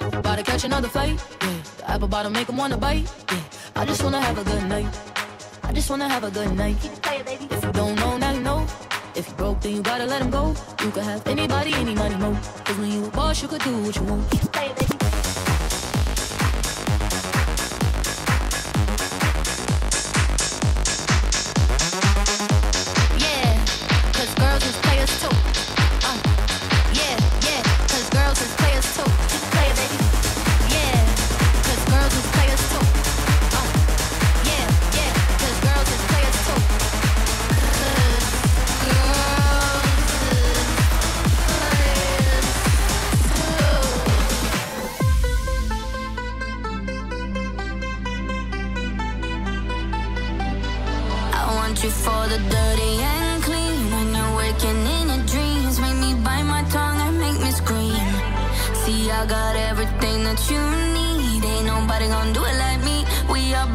About to catch another fight. Yeah. The apple bottom make 'em wanna bite. Yeah. I just wanna have a good night. I just wanna have a good night. If you don't know, now you know. If you broke, then you gotta let him go. You could have anybody, any money, mo. Cause when you a boss, you could do what you want. You for the dirty and clean. When you're waking in your dreams, make me bite my tongue and make me scream. See, I got everything that you need. Ain't nobody gonna do it like me. We are